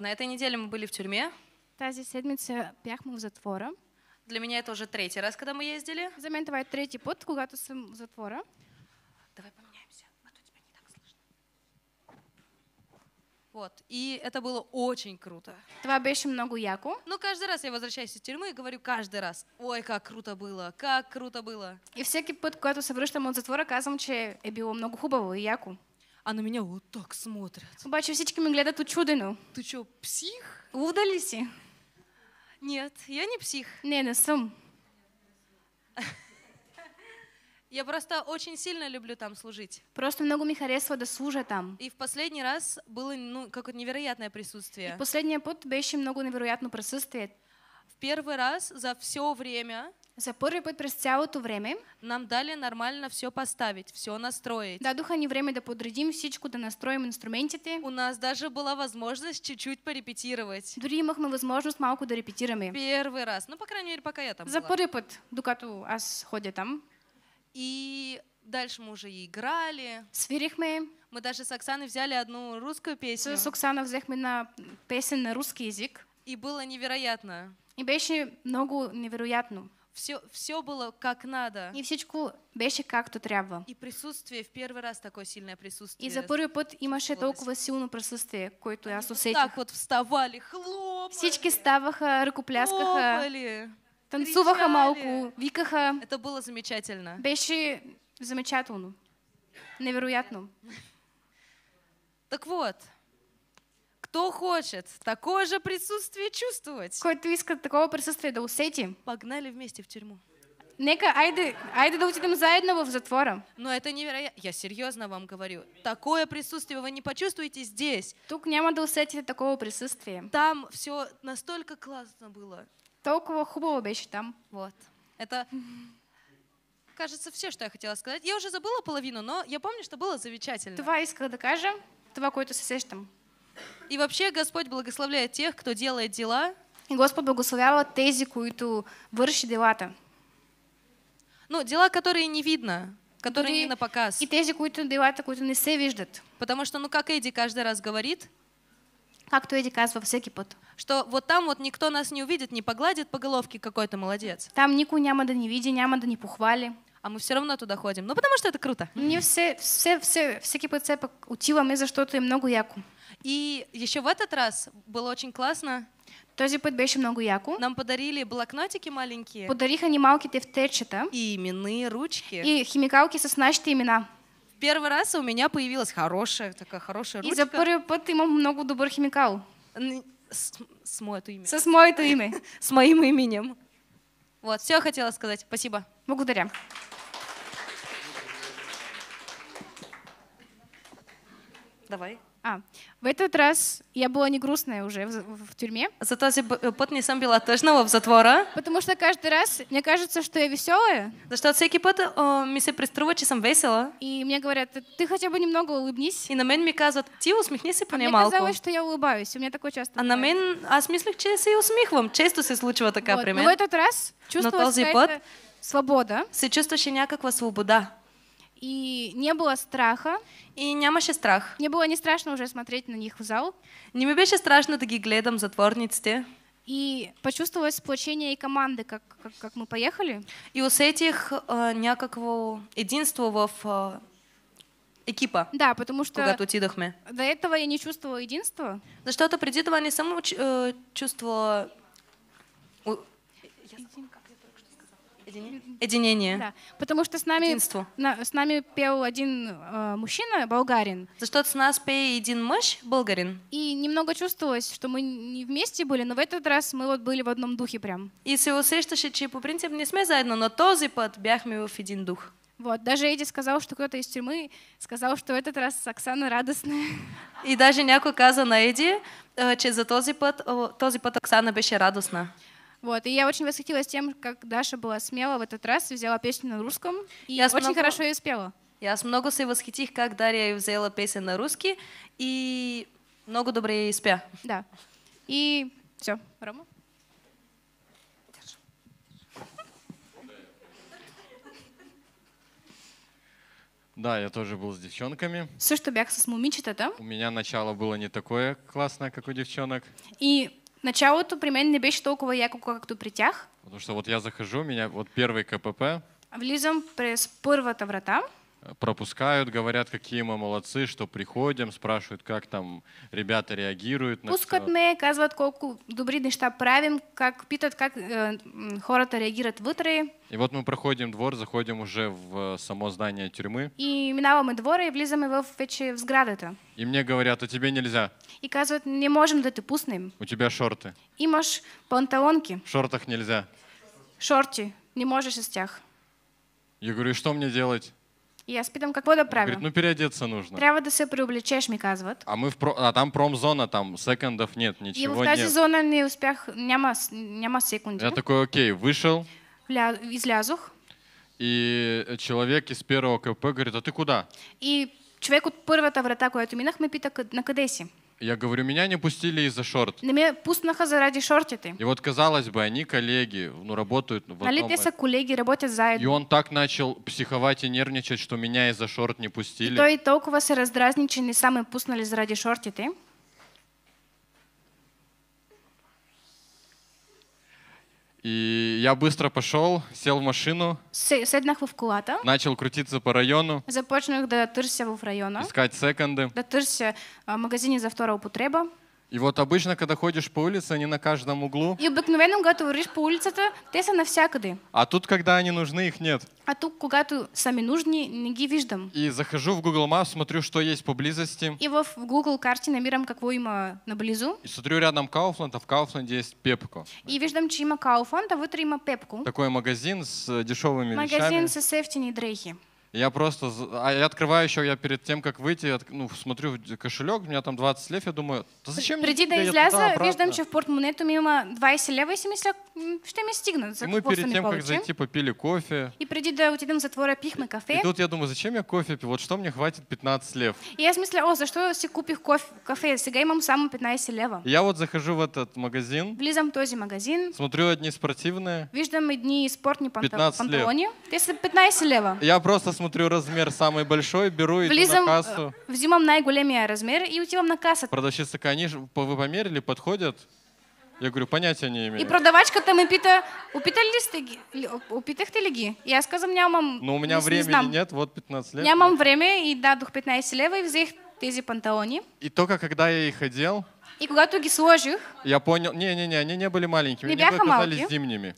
На этой неделе мы были в тюрьме. Тази седмица бяхме в затвора. Для меня это уже третий раз, когда мы ездили. За мен това е трети път, когато съм в затвора. Давай поменяемся, а то тебя не так слышно. Вот. И это было очень круто. Това беше много яко. Ну, каждый раз я возвращаюсь из тюрьмы и говорю каждый раз, ой, как круто было, как круто было. И всеки път, когато се връщам от затвора, казвам, че е било много хубаво и яко. А на меня вот так смотрят. Обаче всички ме гледат очудено. Ты что, псих? Луда ли си? Нет, я не псих. Не, не съм. Я просто очень сильно люблю там служить. Просто много ми харесва да служа там. И в последний раз было ну, какое-то невероятное присутствие. Последния път беше много невероятно присъствие. В первый раз за все время За първи път през цялото време нам дали нормально все поставить, все настроить. дадоха ни време да подредим всичко, да настроим инструментите. У нас даже была возможность чуть-чуть порепетировать. Дори имахме възможност малко да репетираме. Первый раз. Ну, по крайней мере, пока я там За първи път, докато аз ходя там, И дальше мы уже и играли. свирихме. Мы даже с Оксаной взяли одну русскую песню. С Оксана взехме една песен на руски язик. И было невероятно. И беше много невероятно. Все, все было как надо. И всичко беше както трябва. И присутствие, в первый раз такое сильное присутствие. И за първи път имаше толкова силно присъствие, което аз усетих. так вот вставали, хлопали, Всички ставаха, ръкопляскаха, хлопали. танцуваха малко, викаха. Это было замечательно. Беше замечателно. Невероятно. Так вот, кто хочет такое же присутствие чувствовать, Който иска такова присъствие да усети, погнали вместе в тюрьму. нека, айде, айде да отидем заедно в затвора. Но это невероятно. Я серьезно вам говорю. Такое присутствие вы не почувствуете здесь. Тук няма да усетите такова присъствие. Там все настолько классно было. Толкова хубаво беше там. Вот. Это, кажется, все, что я хотела сказать. Я уже забыла половину, но я помню, что было замечательно. Това исках да кажа, това, което се сещам. И вообще Господь благословляет тех, кто делает дела, И Господ благословява тези, които върши делата. ну, дела, которые не видно, которые Дори не на показ. И тези, които делата, които не се виждат. Потому что, ну, как Эдди каждый раз говорит, Както Еди казва всеки път. что вот там вот никто нас не увидит, не погладит по головке, какой то молодец. Там никой няма да ни види, няма да ни похвали. А мы все равно туда ходим. Ну, потому что это круто. Ние все, все, все, всеки път все пак отиваме, защото е много яко. И еще в этот раз было очень классно. Този път беше много яко. Нам подарили блокнотики маленькие Подариха ни малките тефтерчета и именные ручки. и химикалки с нашите имена. В первый раз у меня появилась хорошая, такая хорошая И за ручка първи път имам много добър химикал. с, с моето имя. С моето име. С моим именем. Вот, все хотела сказать. Спасибо. Благодаря. Давай. А, в этот раз я была не грустная уже в, в- в тюрьме, За този б- път не съм била тъжна в затвора, потому что каждый раз мне кажется, что я веселая, защото всеки път а, ми се преструва, че съм весела. и мне говорят, ты хотя бы немного улыбнись. И на мен ми казват, ти усмихни се А поне мне малко. казалось, что я улыбаюсь, у меня такое часто А на мен, аз мислех, че се усмихвам. Често се случва така Вот, при Но в мен. этот раз чувствовалась какая-то свобода, Се чувстваше някаква свобода. И не было страха, И нямаше страх. мне было не страшно уже смотреть на них в зал, Не ми беше страшно да ги гледам затворниците. и почувствовалось сплочение и команды, как, как, как мы поехали. И усетих а, някакво единство в а, екипа, Да, потому что когато отидохме. до этого я не чувствовала единства. Защото преди това не съм уч- е, чувствала единение, Да, потому что с нами, единство. на- с нами пел один э, мужчина, болгарин, Защото с нас пее един мъж, българин. и немного чувствовалось, что мы не вместе были, но в этот раз мы вот были в одном духе прям. И се усещаше, че по принцип не сме заедно, но този път бяхме в един дух. Вот, даже Эдди сказал, что кто-то из тюрьмы сказал, что в этот раз Оксана радостная. И даже някой каза на Еди, е, че за този път, този път Оксана беше радостна. Вот, и я очень восхитилась тем, как Даша была смела в этот раз, взяла песню на русском, и Я очень смогла- хорошо ее спела. Аз много се възхитих как Дария е взела песен на руски и много добре я изпя. Да. И все, Рома. Да, я тоже был с девчонками. Също бях с момичетата. У меня начало было не такое классное, как у девчонок. И началото при мен не беше толкова яко, както при тях. Потому что вот я захожу, меня вот первый КПП, Влизам през първата врата. Э, пропускают, говорят, какие мы молодцы, что приходим, спрашивают, как там ребята реагируют на Пускат всё. ме, казват колко добри неща правим, как питат как м, хората реагират вътре. И вот мы проходим двор, заходим уже в э, само здание тюрьмы, И минаваме двора и влизаме в, вече в сградата. и мне говорят, а тебе нельзя, И казват, не можем да те пуснем. у тебя шорты. Имаш панталонки, В шортах нельзя. шорти, не можеш с тях. Я говорю, и что мне делать? И аз питам какво да правя. говорит, ну переодеться нужно. Трябва да се преоблечеш, ми казват. А мы в про... а там промзона, там секондов нет, И ничего в тази нет. зона не успях, няма, няма секунди. Я такой, окей, вышел, Вля... Излязох и человек из первого КП говорит, а ты куда? и човек от първата врата, която минах, ме пита на къде си. Я говорю, меня не пустили из-за шорт. Не ме пуснаха заради шортите. И вот, казалось бы, они коллеги, ну, работают в Нали одном... те са колеги, работят И заедно. он так начал психовать и нервничать, что меня из-за шорт не И пустили. той толкова се раздразни, че не са ме пуснали заради шортите. И я быстро пошел, сел в машину, Се- Седнах в колата, начал крутиться по району, започнах да търся в района, искать секонды. да търся а, магазини за втора употреба. И вот обычно, когда ходишь по улице, они на каждом углу. И обикновено, когато вървиш по улицата, те са навсякъде. А тут, когда они нужны, их нет. А тук, когато са ми нужни, не ги виждам. И захожу в Google Maps, смотрю, что есть поблизости. И в Google карти намирам какво има наблизо. И смотрю рядом Kaufland, а в Kaufland есть Пепко. И виждам, че има Kaufland, а вътре има Пепко. Такой магазин с э, дешевыми вещами. Магазин с ефтини дрехи. Я просто... А я открываю еще, я перед тем, как выйти, ну, смотрю в кошелек, у меня там 20 лев, я думаю, да зачем мне Преди да я изляза, туда, обратно?» виждам, че в портмонето ми има 20 лева и си мисля, «М, ще ми стигнат. За И мы перед тем, как зайти, попили кофе. И преди да отидем в затвора, пихме И кафе. тут я думаю, зачем я кофе пью? Вот что мне хватит 15 лев? И аз мисля, о, защо си купих кофе, кафе? Сега имам само 15 лева. И я вот захожу в этот магазин, Влизам в този магазин, смотрю одни спортивные. виждам 15 лев. панталони. Те са 15 лева. Я просто смотрю размер самый большой, беру, Влизам, на кассу. а, взимам най-големия размер и отивам на касата. Продавщица по- вы померили, подходят? Я говорю, понятия не И имею. продавачката ме пита, опитали ли сте ги? Ли- Опитахте ли ги? И аз казвам, нямам. Но у меня не, не времени знам. нет, вот 15 лет. Нямам време и дадох 15 лева и взех тези панталони. И только когда я их одел, И когато ги сложих, я понял, не-не-не, они не были маленькими, Не они малки? зимними.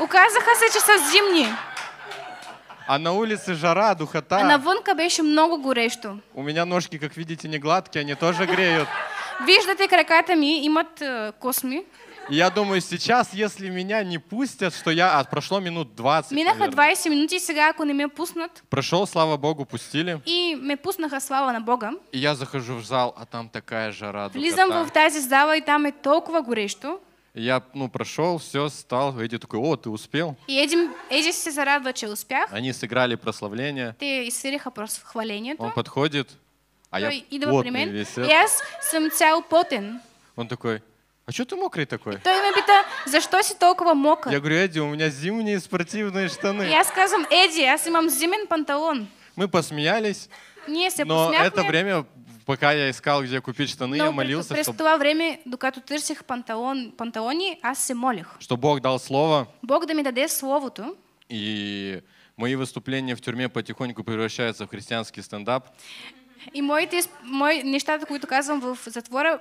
оказаха се, че са зимни. А на улице жара, духота. А навънка беше много горещо. У меня ножки, как видите, не гладкие, они тоже греют. Виждате, краката ми имат е, косми. Я думаю, сейчас, если меня не пустят, что я... А, прошло минут 20, Минаха наверное. 20 минути и сега, ако не ме пуснат, Прошел, слава богу, пустили. и ме пуснаха слава на Бога, И я захожу в зал, а там такая жара, влизам духота. в тази зала и там е толкова горещо. Я, ну, прошел, все, стал. Эдди такой, о, ты успел? И Еди, Еди се зарадва, че успях. Они сыграли прославление. Те изсвириха просто хвалението. Он подходит, а я потный весь. Аз съм цял потен. Он такой, а что ты мокрый такой? Той ме пита, защо си толкова мокър? Я говорю, Эдди, у меня зимние спортивные штаны. аз казвам, Еди, аз имам зимен панталон. Мы посмеялись, се но это время, пока я искал, где купить штаны, я но молился, през чтобы това време, докато търсих панталон, панталони, аз се молих. что Бог дал слово, Бог да ми даде Словото. и мои выступления в тюрьме потихоньку превращаются в христианский стендап. И моите, мои, нещата, които казвам в затвора,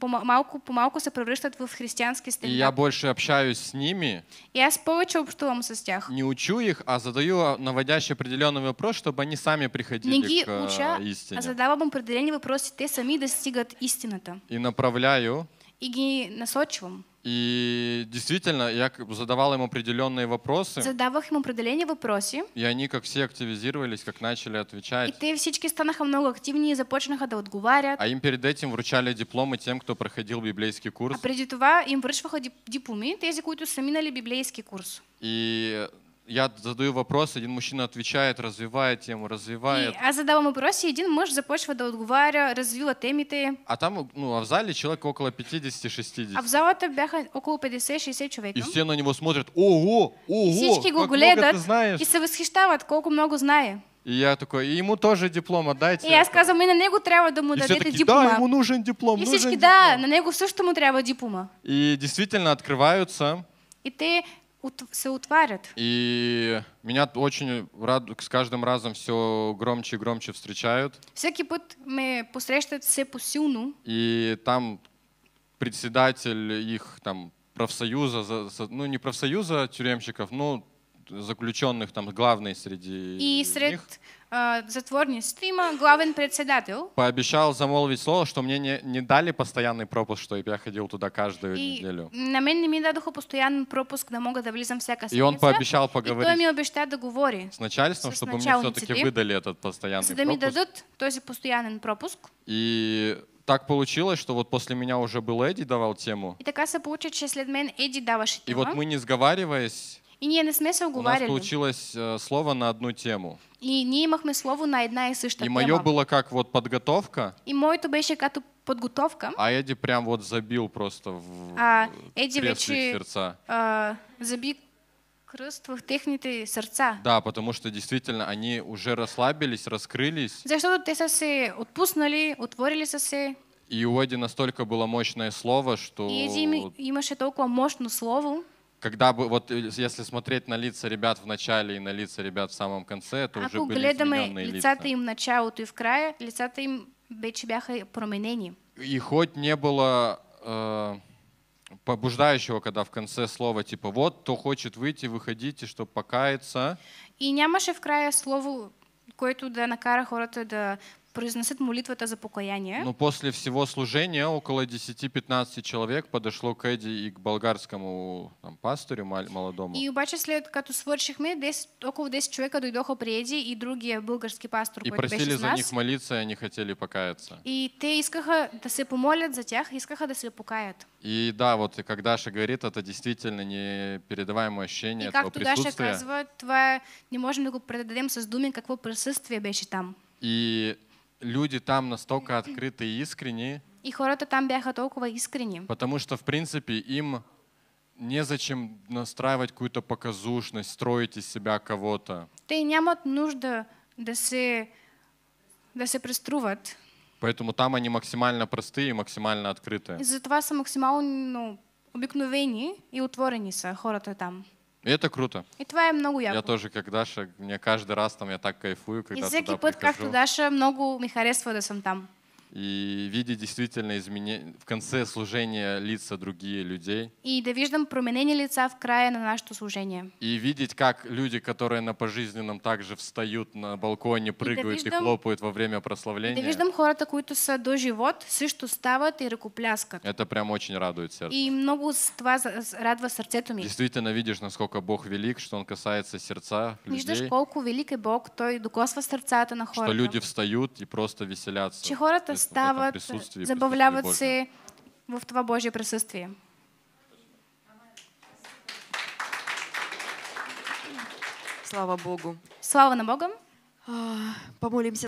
по малко по малко се превръщат в християнски И я стендап. больше общаюсь с ними, И аз повече общувам с тях. не учу их, а задаю наводящий определенный вопрос, чтобы они сами Не приходили ги к э, уча, истине. а задавам определени въпроси, те сами да стигат истината. И направляю. И ги насочвам. И действительно, я задавал им определенные вопросы, Задавах им определени въпроси и они как все активизировались, как начали и отвечать. те всички станаха много активни и започнаха да отговарят. А им перед этим вручали дипломы тем, кто проходил библейский курс. А преди това им връчваха дип- дипломи, тези, които са минали библейски курс. И я задаю вопрос, один мужчина отвечает, развивает тему, развивает. И аз задавам въпроси, един мъж започва да отговаря, развива темите, А там, ну, а в зале человек около 50-60. а в залата бяха около 50-60 човека. И все на него смотрят, ого, И ого, го как много ты гледат знаешь. и се възхищават колко много знае. И я такой, и ему тоже диплом отдайте. И аз казвам, и на него трябва да му И все дадете таки, диплома. да, ему нужен диплом, и нужен всички, диплом». да, на него също му трябва диплома. И действительно открываются. И те отварят. И меня очень рад, с каждым разом все громче и громче встречают. Всеки път ме посрещат все по-силно. И там председатель их там профсоюза, за- за- ну не профсоюза тюремщиков, ну заключенных там главный среди И сред них, а, затворниците има главен председател. пообещал замолвить слово, что мне не, не дали постоянный пропуск, что я ходил туда каждую И неделю. на мен не ми дадоха постоянен пропуск да мога да влизам всяка И он пообещал И той поговорить ми обеща да говори. с начальством, с чтобы мне все-таки выдали этот постоянный За да ми пропуск. дадат този постоянен пропуск. И так получилось, что вот после меня уже был Эдди давал тему. И така се получи, че след мен Еди даваше И тема. вот мы, не сговариваясь, И ние не сме се у нас получилось э, слово на одну тему. И ние имахме слово на една и съща И тема. мое было как вот подготовка, И моето беше като подготовка. а Эдди прям вот забил просто в А их вече сердца. а, заби кръст в техните сърца. Да, потому что действительно они уже расслабились, раскрылись, Защото те са се отпуснали, отворили са се. и у Эдди настолько было мощное слово, что И им- имаше толкова мощно слово. Когда бы вот э, если смотреть на лица ребят в начале и на лица ребят в самом конце, это уже Ако были измененные лица. лицата им в началото и в края, лицата им вече бяха променени. И хоть не было э, побуждающего, когда в конце слова типа вот, кто хочет выйти, выходите, чтобы покаяться. И нямаше в края слово, което да накара хората да произнесат молитвата за покаяние. Но после всего служения около 10-15 человек подошло к Эдди и к болгарскому там, пастору молодому. И обаче след като свършихме, 10, около 10 човека дойдоха при Еди и другия български пастор, И просили за них молиться, и они хотели покаяться. И те искаха да се помолят за тях, искаха да се покаят. И да, вот и как Даша говорит, это действительно непередаваемое ощущение И этого както Даша присутствия. казва, това не можем да го предадем с думи какво присъствие беше там. И люди там настолько открыты и искренни, И хората там бяха толкова искрени. Потому что, в принципе, им незачем настраивать какую-то показушность, строить из себя кого-то. Те нямат нужда да се, да се преструват. Поэтому там они максимально простые и максимально открытые. И затова са максимално обикновени и отворени са хората там. И это круто. И е много. Я тоже, как Даша, мне каждый раз там я так кайфую, И когда всеки туда път, както прихожу. Даша, много ми харесва да съм там. И видеть действительно изменения в конце служения лица другие людей. И да виждам променени лица в края на нашето служение. И видеть, как люди, которые на пожизненном также встают на балконе, прыгают и виждам- хлопают во время И да прославления. виждам хората, които са до живот, също стават и ръкопляскат. Это прям очень радует сердце. И много с това радва сърцето ми. Действительно видишь, насколько Бог велик, что Он касается сердца Виждаш людей, колко велик е Бог, Той докосва сърцата на что хората. люди встают и просто веселятся. Че хората стават, забавляват се в това Божие присъствие. Слава Богу. Слава на Бога! Помолимся